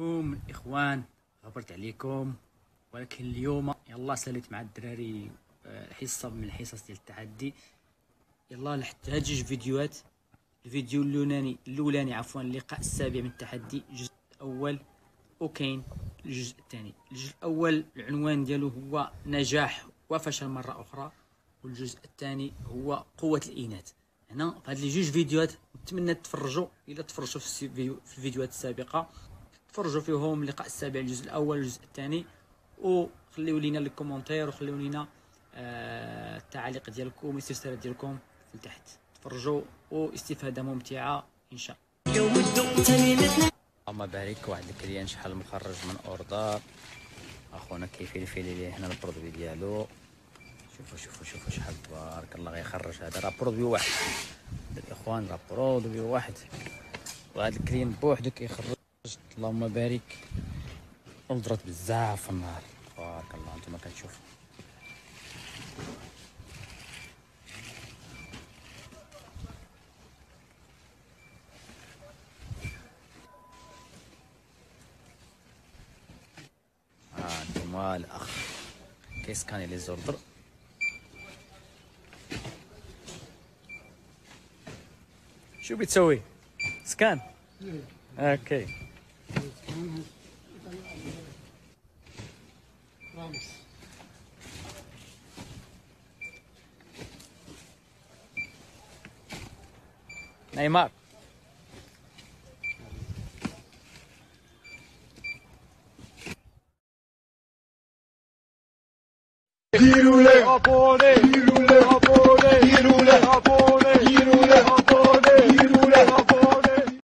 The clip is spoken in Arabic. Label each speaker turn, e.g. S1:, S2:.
S1: عليكم الإخوان غبرت عليكم. ولكن اليوم يلا ساليت مع الدراري آه، حصة من الحصص ديال التحدي يلا لحت هاد جوج فيديوهات. الفيديو الاولاني الاولاني عفوا اللقاء السابع من التحدي الجزء الأول وكاين الجزء الثاني. الجزء الأول العنوان ديالو هو نجاح وفشل مرة أخرى. والجزء الثاني هو قوة الإناث. هنا في هاد لي جوج فيديوهات نتمنى تفرجوا. إلا تفرجوا في الفيديوهات السابقة. تفرجوا فيهم اللقاء السابع الجزء الأول الجزء الثاني. وخليو لينا لي commentaire وخليو لينا آه ديالكم والاستفسارات ديالكم في تحت. تفرجوا واستفادة ممتعة إن شاء الله. اللهم بارك واحد ال client شحال مخرج من order. أخونا كيفيلفي لي هنا ال produit ديالو. شوفوا شوفوا شوفوا شحال تبارك الله غيخرج. هذا راه produit واحد. الاخوان راه برودوي واحد. وهذا الكريم بوحدو كيخرج. اللهم بارك. انضرت بزاف في النهار تبارك الله أنتم كتشوفوا ها أنتم الاخ كيسكاني لي زوردر شو بتسوي؟ سكان؟ أوكي. Promise.
S2: Neymar. Virule!